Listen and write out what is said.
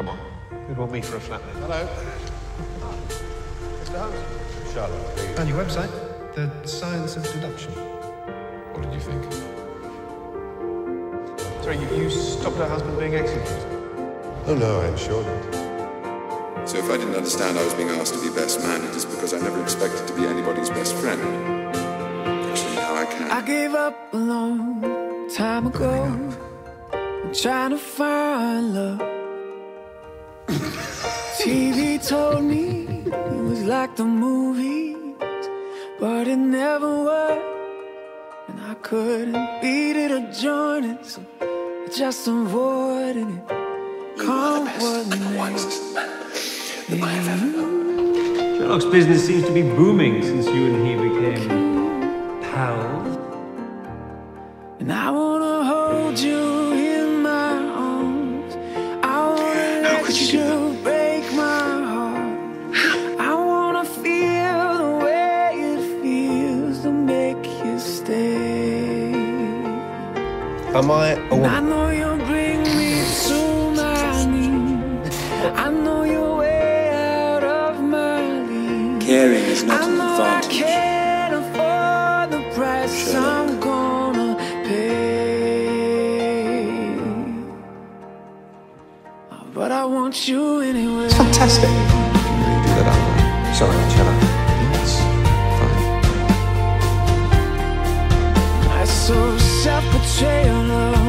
Come on. Who'd want me for a flatmate? Hello. Mr. Holmes. Sherlock, please. Found your website, The Science of Deduction. What did you think? Sorry, you, you stopped her husband being executed? Oh no, I'm sure not. So if I didn't understand I was being asked to be best man, it is because I never expected to be anybody's best friend. Actually, now I can. I gave up a long time ago. I'm trying to find love. TV told me it was like the movies, but it never worked. And I couldn't beat it or join it, so I just avoided it. Come what may. Sherlock's business seems to be booming since you and he became pals. And I wanna Am I a And I know you'll bring me to my knees. I know you're way out of my league. Caring is not I an know I advantage. can't afford the price I'm gonna pay. But I want you anyway. Fantastic. You do out self-betrayal of